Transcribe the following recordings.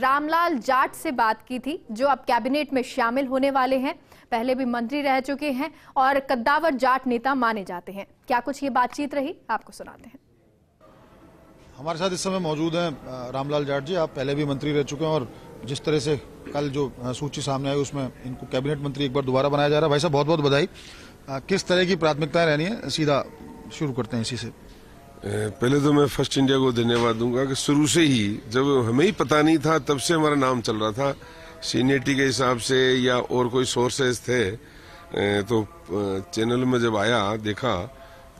रामलाल जाट से बात की थी, जो अब कैबिनेट में शामिल होने वाले हैं। पहले भी मंत्री रह चुके हैं और कद्दावर जाट नेता माने जाते हैं। क्या कुछ ये बातचीत रही? आपको सुनाते हैं। हमारे साथ इस समय मौजूद हैं रामलाल जाट जी। आप पहले भी मंत्री रह चुके हैं और जिस तरह से कल जो सूची सामने आई उसमें इनको कैबिनेट मंत्री एक बार दोबारा बनाया जा रहा है। भाई साहब बहुत बहुत बधाई किस तरह की प्राथमिकताएँ रहनी है? सीधा शुरू करते हैं इसी से। पहले तो मैं फ़र्स्ट इंडिया को धन्यवाद दूँगा कि शुरू से ही, जब हमें ही पता नहीं था, तब से हमारा नाम चल रहा था। सीनियरिटी के हिसाब से या और कोई सोर्सेज थे तो चैनल में जब आया, देखा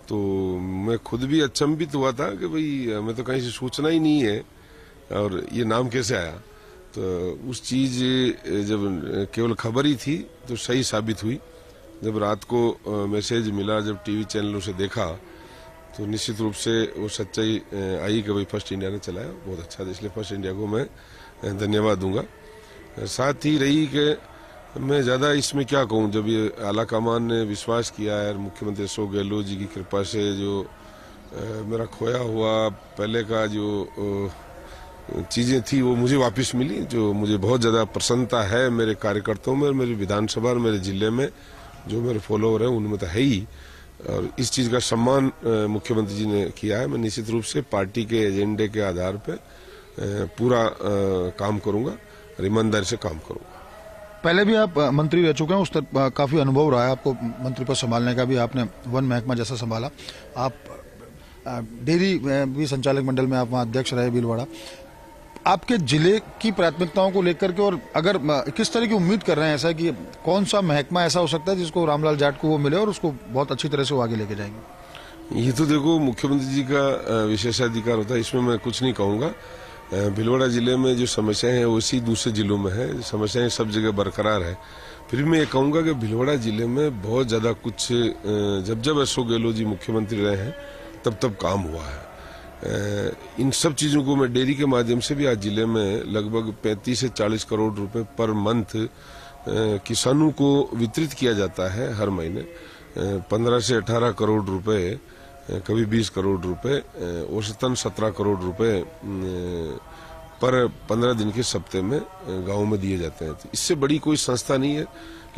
तो मैं खुद भी अचंभित हुआ था कि भाई, हमें तो कहीं से सूचना ही नहीं है, और ये नाम कैसे आया? तो उस चीज़ जब केवल खबर ही थी तो सही साबित हुई। जब रात को मैसेज मिला, जब टीवी चैनलों से देखा तो निश्चित रूप से वो सच्चाई आई कि भाई फ़र्स्ट इंडिया ने चलाया। बहुत अच्छा था, इसलिए फ़र्स्ट इंडिया को मैं धन्यवाद दूँगा। साथ ही रही कि मैं ज़्यादा इसमें क्या कहूँ, जब ये आला कमान ने विश्वास किया है मुख्यमंत्री अशोक गहलोत जी की कृपा से जो मेरा खोया हुआ, पहले का जो चीज़ें थी, वो मुझे वापस मिली, जो मुझे बहुत ज़्यादा प्रसन्नता है मेरे कार्यकर्ताओं में मेरी विधानसभा और मेरे ज़िले में, जो मेरे फॉलोअर हैं, उनमें तो है ही। और इस चीज़ का सम्मान मुख्यमंत्री जी ने किया है। मैं निश्चित रूप से पार्टी के एजेंडे के आधार पर पूरा काम करूँगा, और ईमानदारी से काम करूँगा। पहले भी आप मंत्री रह चुके हैं, उस तरह काफ़ी अनुभव रहा है आपको मंत्री पद संभालने का भी। आपने वन महकमा जैसा संभाला। आप डेयरी भी संचालक मंडल में आप वहाँ अध्यक्ष रहे, भीलवाड़ा। आपके ज़िले की प्राथमिकताओं को लेकर के और अगर किस तरह की उम्मीद कर रहे हैं ऐसा कि कौन सा महकमा ऐसा हो सकता है जिसको रामलाल जाट को वो मिले और उसको बहुत अच्छी तरह से वो आगे लेके जाएँगे? ये तो देखो, मुख्यमंत्री जी का विशेषाधिकार होता है, इसमें मैं कुछ नहीं कहूँगा। भिलवाड़ा ज़िले में जो समस्याएँ हैं वैसी दूसरे जिलों में है। समस्याएँ सब जगह बरकरार है। फिर मैं ये कहूँगा कि भिलवाड़ा ज़िले में बहुत ज़्यादा कुछ जब जब अशोक गहलोत जी मुख्यमंत्री रहे हैं, तब तब काम हुआ है। इन सब चीज़ों को मैं डेयरी के माध्यम से भी आज ज़िले में लगभग 35 से 40 करोड़ रुपए पर मंथ किसानों को वितरित किया जाता है हर महीने। पंद्रह से 18 करोड़ रुपए कभी 20 करोड़ रुपए औसतन 17 करोड़ रुपए पर पंद्रह दिन के सप्ते में गाँव में दिए जाते हैं। इससे बड़ी कोई संस्था नहीं है।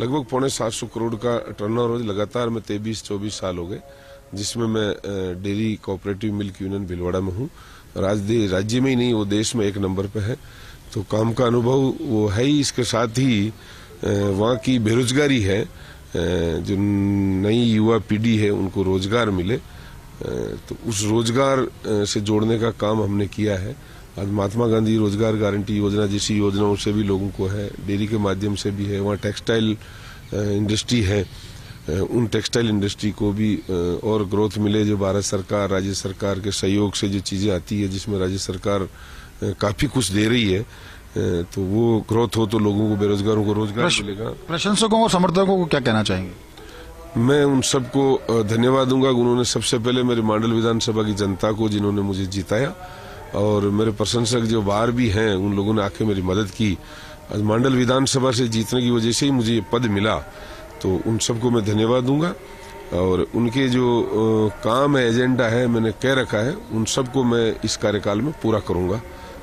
लगभग पौने सात सौ करोड़ का टर्नओवर लगातार में तेईस, चौबीस साल हो गए। जिसमें मैं dairy cooperative milk union Bhilwara में हूँ। राज्य में ही नहीं, वो देश में एक नंबर पे है। तो काम का अनुभव वो है ही, इसके साथ ही वहाँ की बेरोजगारी है जो नई युवा पीढ़ी है, उनको रोज़गार मिले। तो उस रोज़गार से जोड़ने का काम हमने किया है। आज महात्मा गांधी रोज़गार गारंटी योजना जैसी योजनाओं से भी लोगों को है, डेयरी के माध्यम से भी है, वहाँ टेक्सटाइल इंडस्ट्री है। उन टेक्सटाइल इंडस्ट्री को भी और ग्रोथ मिले जो भारत सरकार राज्य सरकार के सहयोग से जो चीज़ें आती है जिसमें राज्य सरकार काफ़ी कुछ दे रही है तो वो ग्रोथ हो तो लोगों को बेरोजगारों को रोज़गार प्रश- मिलेगा। प्रशंसकों और समर्थकों को क्या कहना चाहेंगे? मैं उन सबको धन्यवाद दूँगा। उन्होंने सबसे पहले मेरे मांडल विधानसभा की जनता को जिन्होंने मुझे जिताया और मेरे प्रशंसक जो बाहर भी हैं उन लोगों ने आके मेरी मदद की। मांडल विधानसभा से जीतने की वजह से ही मुझे ये पद मिला। तो उन सबको मैं धन्यवाद दूँगा। और उनके जो काम है, एजेंडा है, मैंने कह रखा है, उन सबको मैं इस कार्यकाल में पूरा करूँगा।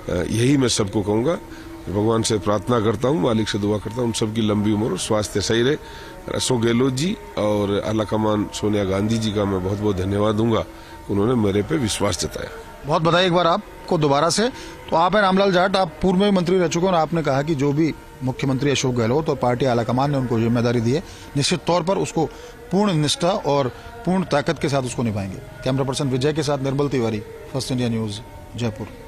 यही मैं सबको कहूँगा। भगवान से प्रार्थना करता हूँ, मालिक से दुआ करता हूँ, उन सबकी लंबी उम्र और स्वास्थ्य सही रहे। अशोक गहलोत जी और आला कमान सोनिया गांधी जी का मैं बहुत बहुत धन्यवाद दूँगा। उन्होंने मेरे पे विश्वास जताया। बहुत बधाई एक बार आपको दोबारा से। तो आप हैं रामलाल जाट, आप पूर्व में मंत्री रह चुके हैं और आपने कहा कि जो भी मुख्यमंत्री अशोक गहलोत और पार्टी आलाकमान ने उनको ज़िम्मेदारी दी है। निश्चित तौर पर उसको पूर्ण निष्ठा और पूर्ण ताकत के साथ उसको निभाएँगे। कैमरा पर्सन विजय के साथ Nirmal Tiwari, first India news, Jaipur.